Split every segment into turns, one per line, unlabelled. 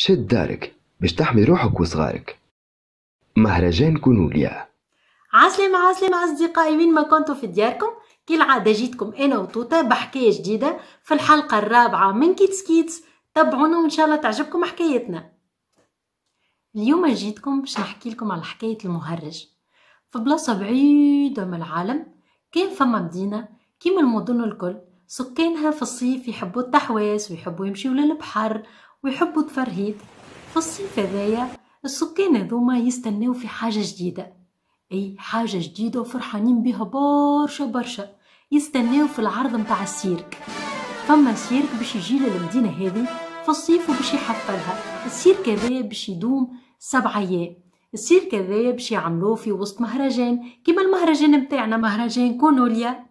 شد دارك باش تحمي روحك وصغارك. مهرجان كونوليا.
عسلامة عسلامة أصدقائي وين ما كنتوا في دياركم كالعادة جيتكم أنا وتوتا بحكاية جديدة في الحلقة الرابعة من KIDS KIDS تابعونا وإن شاء الله تعجبكم حكايتنا. اليوم جيتكم باش نحكي لكم على حكاية المهرج. في بلاصة بعيدة من العالم كان فما مدينة كيما المدن الكل سكانها في الصيف يحبوا التحواس ويحبوا يمشيوا للبحر ويحبوا التفرهيد في الصيف هذايا السكان هذوما يستناو في حاجة جديدة. أي حاجة جديدة وفرحانين بها برشا برشا. يستناو في العرض متاع السيرك. فما سيرك باش يجي للمدينة هذه في الصيف وباش يحفلها السيرك هذايا باش يدوم سبع أيام. السيرك هذايا باش يعملوه في وسط مهرجان. كيما المهرجان متاعنا مهرجان كونوليا.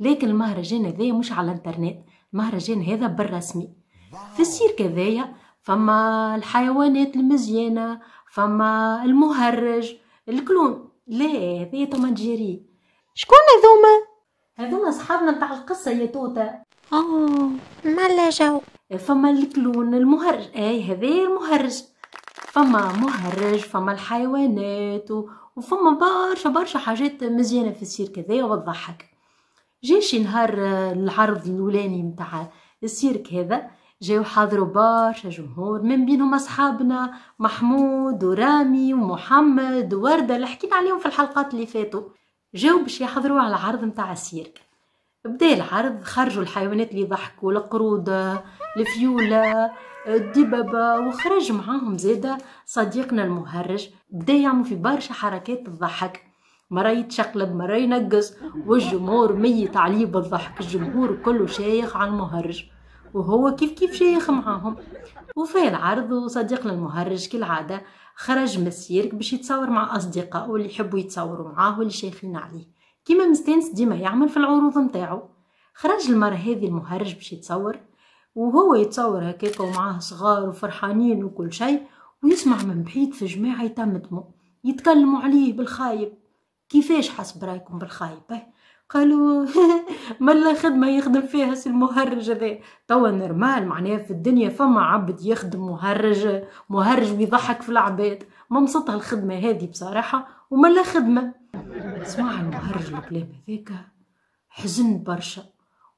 لكن المهرجان هذايا مش على الإنترنت. المهرجان هذا بالرسمي. في السيرك هذايا فما الحيوانات المزيانة فما المهرج الكلون. لا هذايا توم جيري
شكون هذوما؟
هذوما صحابنا متاع القصة يا توتا.
آه مالا جو
فما الكلون المهرج. اي هذايا المهرج. فما مهرج فما الحيوانات و... وفما برشا برشا حاجات مزيانة في السيرك هذايا وتضحك جا شي نهار العرض الأولاني متاع السيرك هذا جاو حاضروا برشا جمهور من بينهم أصحابنا محمود ورامي ومحمد ووردة اللي حكينا عليهم في الحلقات اللي فاتوا. جاو باش يحضروا على العرض متاع السيرك. بدأ العرض خرجوا الحيوانات اللي ضحكوا القرود الفيولة الدببة وخرج معاهم زيادة صديقنا المهرج. بدأ يعمل في برشا حركات تضحك مرة يتشقلب مرة ينقص. والجمهور ميت عليه بالضحك الجمهور كله شايخ على المهرج. وهو كيف كيف شايخ معاهم. وفي العرض وصديقنا المهرج كالعادة خرج من السيرك باش يتصور مع أصدقائه اللي يحبوا يتصوروا معاه واللي شايخين عليه كيما مستانس ديما يعمل في العروض متاعو خرج المرة هذه المهرج باش يتصور وهو يتصور هكاك ومعاه صغار وفرحانين وكل شيء ويسمع من بعيد في جماعة يتمتموا يتكلموا عليه بالخايب. كيفاش حسب رأيكم بالخايب؟ قالوا ملا خدمة يخدم فيها سي المهرج هذا. توا normal معناها في الدنيا فما عبد يخدم مهرج مهرج ويضحك في العباد. ما أمسطها الخدمة هذه بصراحة وملا خدمة. سمع المهرج الكلام هذاك حزن برشا.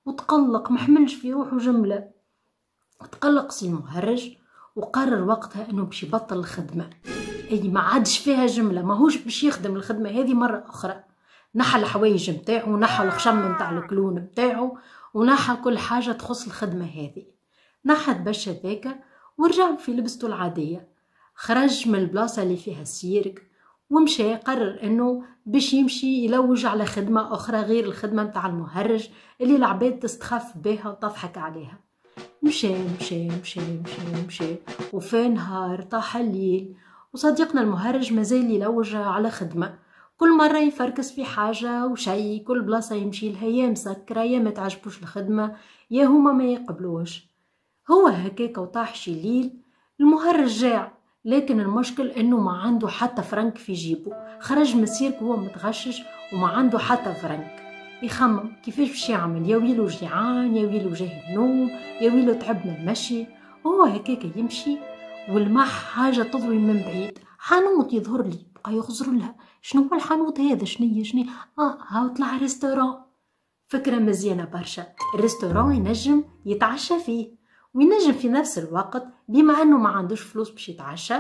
وتقلق محملش في روحه جملة. تقلق سي المهرج وقرر وقتها إنه باش يبطل الخدمة. أي ما عادش فيها جملة ماهوش باش يخدم الخدمة هذه مرة أخرى. نحى الحوايج متاعو ونحى الخشم متاع الكلون متاعو ونحى كل حاجة تخص الخدمة هذه. نحى البش هذاك ورجع في لبسته العادية. خرج من البلاصة اللي فيها السيرك ومشى قرر إنه باش يمشي يلوج على خدمة أخرى غير الخدمة متاع المهرج اللي العباد تستخف بها وتضحك عليها. مشى مشى مشى مشى مشى وفي نهار طاح الليل. وصديقنا المهرج مازال يلوج على خدمة. كل مرة يفركس في حاجة وشي كل بلاصة يمشي لها يا مسكرة يا ما تعجبوش الخدمة يا هما ما يقبلوش. هو هكاك وطاح ليل المهرج جاع لكن المشكل إنه ما عنده حتى فرنك في جيبه. خرج من السيرك متغشش وما عنده حتى فرنك. يخمم كيفاش باش يعمل؟ يا ويلو جيعان يا ويلو جاي النوم يا ويلو تعب من المشي. وهو هكاك يمشي ولمح حاجة تضوي من بعيد. حانوت يظهر لي. بقى يخزر لها؟ شنو هو الحانوت هذا؟ شنية شنية آه هاو طلع restaurant. فكرة مزيانة برشا. ال restaurant ينجم يتعشى فيه وينجم في نفس الوقت بما إنه ما عندوش فلوس باش يتعشى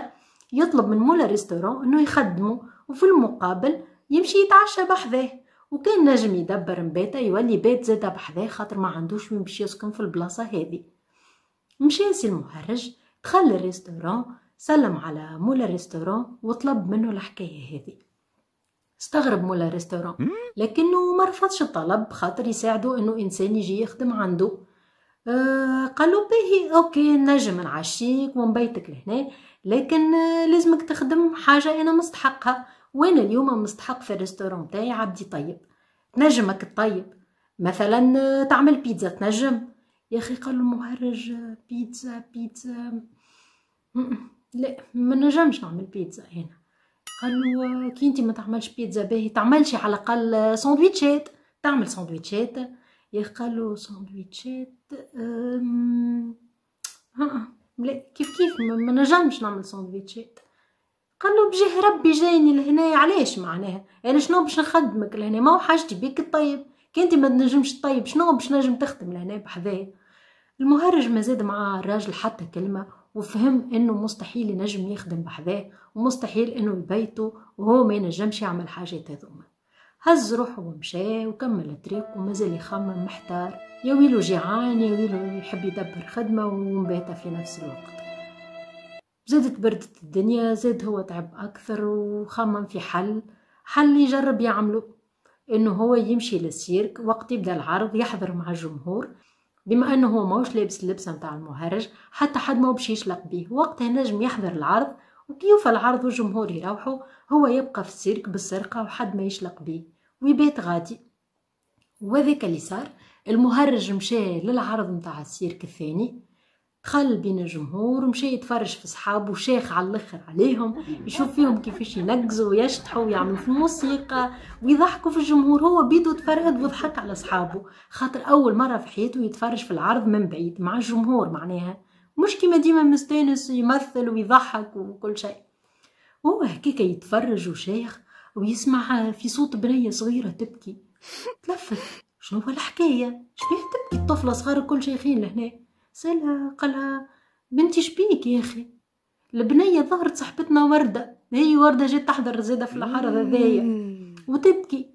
يطلب من مولا restaurant إنه يخدمه وفي المقابل يمشي يتعشى بحذاه. وكان نجم يدبر مبيتا يولي بيت زادا بحذاه خاطر ما عندوش وين باش يسكن في البلاصة هذه. مشى سي المهرج دخل ال restaurant سلم على مولا ال restaurant وطلب منه الحكاية هذه. استغرب مولا ال restaurant لكنه ما رفضش الطلب خاطر يساعده إنه إنسان يجي يخدم عنده. آه قالوا به okay نجم نعشيك ونبيتك لهنا لكن آه لازمك تخدم حاجة أنا مستحقها. وأنا اليوم مستحق في ال restaurant تاعي عبد يطيب. تنجمش تطيب. مثلا آه تعمل بيتزا تنجم. يا أخي قال المهرج بيتزا بيتزا. لا ما نجمش نعمل بيتزا هنا. قالوا كي انت ما تعملش بيتزا باهي تعملش على الأقل ساندويتشات. تعمل ساندويتشات. يا قالوا ساندويتشات أم... لا كيف كيف؟ ما نجمش نعمل ساندويتشات. قال له بجاه ربي جايني لهنا علاش معناها؟ أنا شنو باش نخدمك لهنا؟ ما هو حاجتي بيك الطيب. كي انت ما تنجمش طيب شنو باش نجم تخدم لهنا بحذاه؟ المهرج ما زاد مع الراجل حتى كلمة وفهم إنه مستحيل ينجم يخدم بحذاه ومستحيل إنه يبيته وهو ما ينجمش يعمل حاجات هذوما هز روحه ومشى وكمل الطريق ومازال يخمم محتار. يا جيعان يا يحب يدبر خدمة ومباتة في نفس الوقت. زادت بردت الدنيا زاد هو تعب أكثر وخمم في حل. حل يجرب يعمله. إنه هو يمشي للسيرك وقت يبدأ العرض يحضر مع الجمهور بما أنه هو ماهوش لابس اللبسه متاع المهرج حتى حد ما باش يشلق بيه. وقتها نجم يحضر العرض وكيف العرض والجمهور يروحوا هو يبقى في السيرك بالسرقة وحد ما يشلق بيه. ويبيت غادي. وذاك اللي صار المهرج مشى للعرض متاع السيرك الثاني. دخل بين الجمهور ومشى يتفرج في صحابه وشيخ على الأخر عليهم يشوف فيهم كيفاش ينقزوا ويشطحوا ويعملوا في الموسيقى ويضحكوا في الجمهور هو بيدو تفرهد وضحك على صحابه. خاطر أول مرة في حياته يتفرج في العرض من بعيد مع الجمهور معناها. مش كيما ديما مستانس يمثل ويضحك وكل شيء. وهو هكاك يتفرج وشيخ ويسمع في صوت بنية صغيرة تبكي. تلفت. شنو هو الحكاية؟ شبيه تبكي الطفلة صغار كل شيخين لهنا. سألها قالها بنتي شبيك يا أخي؟ البنية ظهرت صاحبتنا وردة هي وردة جات تحضر زادة في العرض هذايا وتبكي.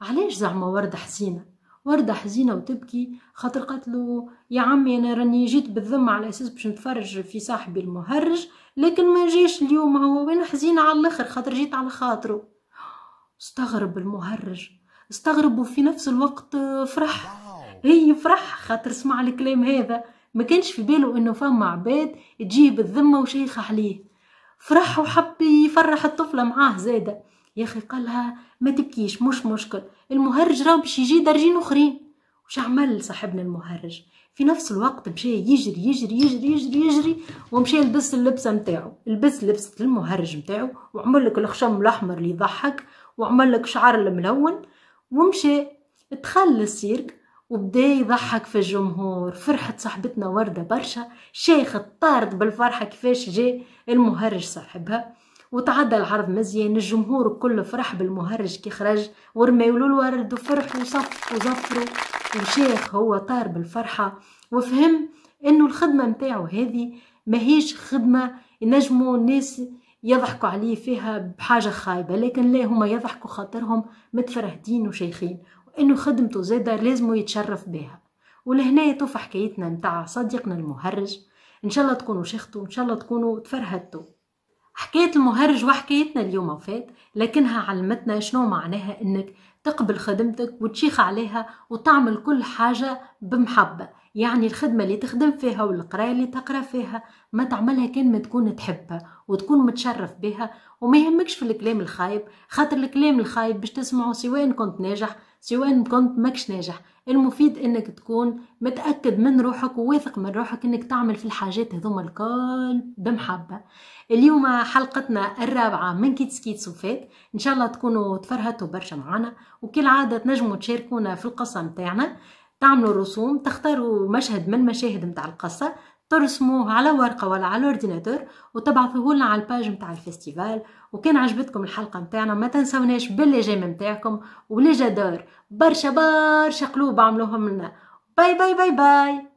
علاش زعما وردة حزينة؟ وردة حزينة وتبكي خاطر قالت له يا عمي أنا راني جيت بالذمة على أساس باش نتفرج في صاحبي المهرج لكن ما جيش اليوم هو وين حزينة على الآخر خاطر جيت على خاطره. استغرب المهرج استغرب وفي نفس الوقت فرح. هي فرح خاطر سمع الكلام هذا. ما كانش في باله إنه فما عباد تجيب الذمة وشيخة عليه. فرح وحب يفرح الطفلة معاه زادة. يا أخي قالها ما تبكيش مش مشكل. المهرج راه باش يجي درجين أخرين. وش عمل صاحبنا المهرج؟ في نفس الوقت مشى يجري يجري يجري يجري يجري ومشى يلبس اللبسة نتاعو لبس لبسة المهرج نتاعو وعمل لك الخشم الأحمر اللي يضحك وعمل لك شعر الملون ومشى دخل للسيرك وبدا يضحك في الجمهور. فرحت صاحبتنا وردة برشا شيخ طارد بالفرحة كيفاش جاء المهرج صاحبها. وتعدى العرض مزيان الجمهور كله فرح بالمهرج كي خرج. ورميولو الورد وفرحوا وصف وزفروا وشيخ هو طار بالفرحة. وفهم إنه الخدمة متاعو هذه ماهيش خدمة ينجموا الناس يضحكوا عليه فيها بحاجة خايبة. لكن لا هما يضحكوا خاطرهم متفرهدين وشيخين. وانه خدمته زادة لازمو يتشرف بها ولهنا يطوف حكايتنا متاع صديقنا المهرج. إن شاء الله تكونوا شيختوا إن شاء الله تكونوا تفرهدتوا. حكاية المهرج وحكايتنا اليوم وفات لكنها علمتنا شنو معناها إنك تقبل خدمتك وتشيخ عليها وتعمل كل حاجة بمحبة. يعني الخدمة اللي تخدم فيها والقراية اللي تقرأ فيها ما تعملها كان ما تكون تحبها وتكون متشرف بها وما يهمكش في الكلام الخايب خاطر الكلام الخايب باش تسمعه سواء كنت ناجح سواء كنت ماكش ناجح. المفيد إنك تكون متأكد من روحك وواثق من روحك إنك تعمل في الحاجات هذوما الكل بمحبة. اليوم حلقتنا الرابعة من KIDS KIDS وفات إن شاء الله تكونوا تفرهدتوا برشا معنا. وكالعادة تنجموا تشاركونا في القصة متاعنا. تعملوا رسوم تختاروا مشهد من مشاهد متاع القصة. ترسموه على ورقة ولا على ال ordinateur وتبعثوه لنا على ال page متاع ال festival. وكان عجبتكم الحلقة متاعنا ما تنسوناش باللي جام متاعكم. ولي j'adore برشا برشا قلوب عملوهم لنا. bye bye bye bye.